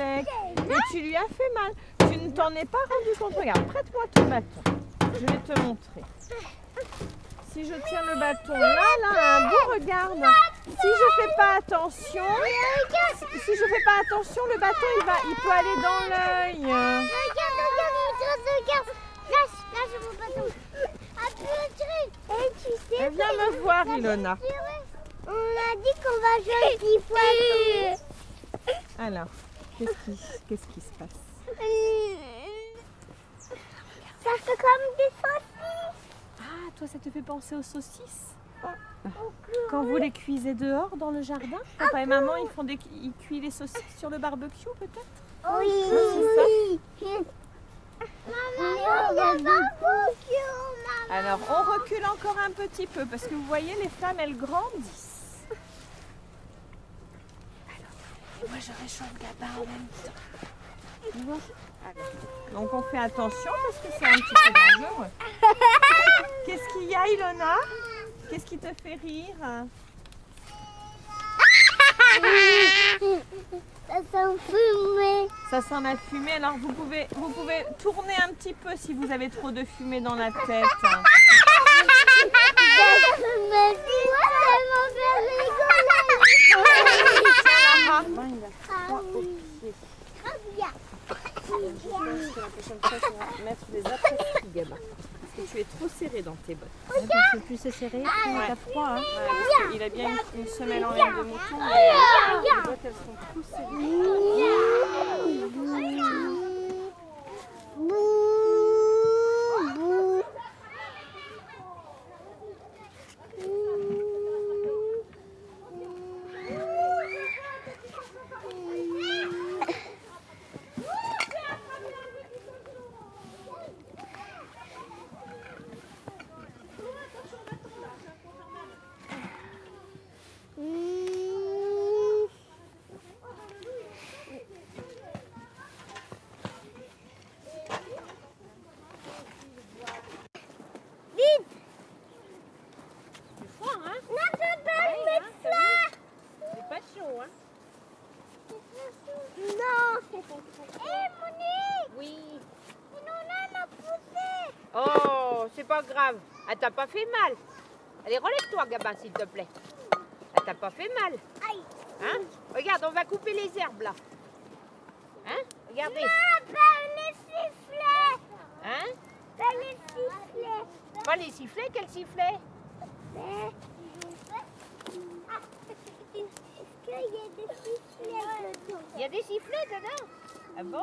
avec. Et tu lui as fait mal. Tu ne t'en es pas rendu compte. Regarde, prête-moi ton bâton. Je vais te montrer. Si je tiens le bâton là, là, un bout, regarde. Si je fais pas attention, si je fais pas attention, le bâton il va, il peut aller dans l'œil. Regarde, regarde, regarde, regarde. Lâche, lâche mon bâton. Un peu Et tu sais. Viens me voir, Ilona. On a dit qu'on va jouer au petit poisson. Alors, qu'est-ce qui, se passe? Ça fait comme des saucisses. Ah, toi, ça te fait penser aux saucisses? Quand vous les cuisez dehors dans le jardin? Papa et maman, ils font des, ils cuisent les saucisses sur le barbecue peut-être? Oui, oui. Maman, le barbecue, maman. Alors, on recule encore un petit peu parce que vous voyez, les flammes, elles grandissent. Alors, moi, je réchauffe là-bas en même temps. Donc, on fait attention parce que c'est un petit peu dangereux. Qu'est-ce qu'il y a, Ilona? Qu'est-ce qui te fait rire? Ça sent fumé. Ça sent la fumée, alors vous pouvez, vous pouvez tourner un petit peu si vous avez trop de fumée dans la tête. Ça fumé. Moi, ça m'a fait rigoler. Ah, Ah oui. Très bien. La prochaine fois, tu vas mettre des après-ski, Gaba. Parce que tu es trop serré dans tes bottes. peux plus se serrer, t'as froid. Hein. Ouais, parce qu'il a bien une, une semelle en laine de mouton, mais euh, les bottes, elles sont trop serrées. Vite. C'est froid, hein Non, c'est pas Ouais, mes hein, t'as vu C'est pas chaud, hein Non. Hé, Monique. Oui. Non, là, m'a poussé. Oh, c'est pas grave. Elle t'a pas fait mal. Allez, relève-toi, Gabin, s'il te plaît. Elle t'a pas fait mal. Aïe. Hein? Regarde, on va couper les herbes, là. Hein? Regardez. Non, pas les sifflets. Hein? Pas les sifflets. Pas les sifflets, quel sifflet Mais- Ah, Est-ce qu'il y a des sifflets dedans Il y a des sifflets dedans. Ah bon?